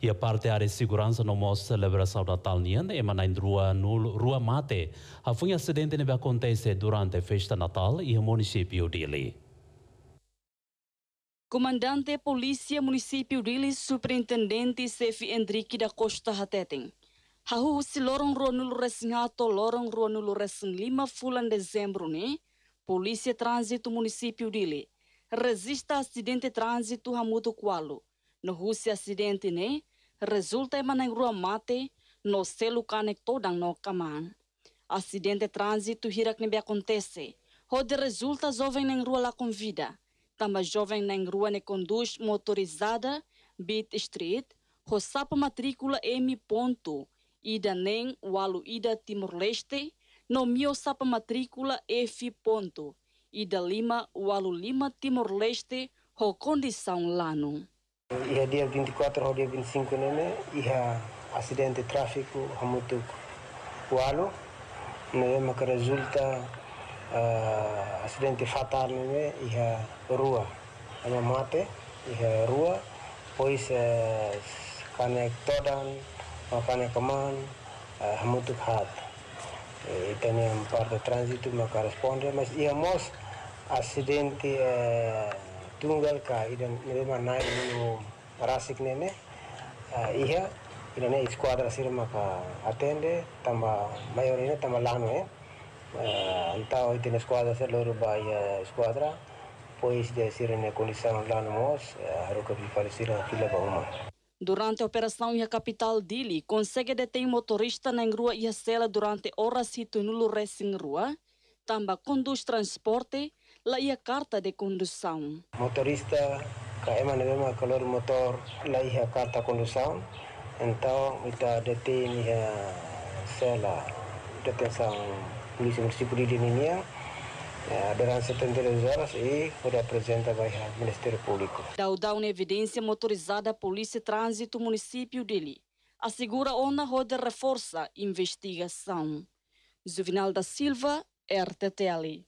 E a parte área de segurança no mostra celebração Natal nian e manain rua no rua mate. A foi um acidente que acontece durante a festa Natal e o município de Ili. Comandante Polícia Município Ili, Superintendente Sefi Enrique da Costa Hateteng. Hahu si lorong rua nulu resing ato lorong rua nulu resing lima fulan dezembro ni, Polícia Trânsito Município Dili resista acidente trânsito hamudo qualo. No Rússia acidente ne, resulta em rua mate no selo conector dang no kaman. Acidente trânsito hirak nebe acontece. Rode resulta jovem na rua lá com vida. Tamba jovem na rua ne conduz motorizada, Beat Street, Rossapa matrícula M. Ponto, ida nem walu ida Timor-Leste, no mio sapa matrícula F. Ponto, ida Lima walu Lima Timor-Leste, ho condição lano. Ia dia 24 ao dia 25 nene, ia acidente de tráfico hamutuk walu, ne que resulta uh, acidente fatal nene, ia rua, hanya mate, ia rua, pois uh, kanek todan, makanya keman uh, hamutuk hat. E tenia parte de trânsito me corresponde mas íamos acidente uh, tunggal ka idan nebe nai no rasik nene. Iha idan esquadra sirma ka atende tamba mayorina tamba lano uh, então idan esquadra ser loro by uh, esquadra pois de sirene condição lano mos haruka bi falecira fila ba uma. Durante a operação e a capital Dili, consegue deter motorista na rua e durante horas e tunulo racing rua, também conduz transporte, lá e a carta de condução. Motorista, que é uma calor motor, lá e a carta de condução, então está detém a cela, detenção polícia municipal de Lininha, durante 72 horas e foi apresentada ao Ministério Público. Daudau na evidência motorizada Polícia Trânsito Município dele. Assegura ona roda reforça investigação. Juvenal da Silva, RTTL.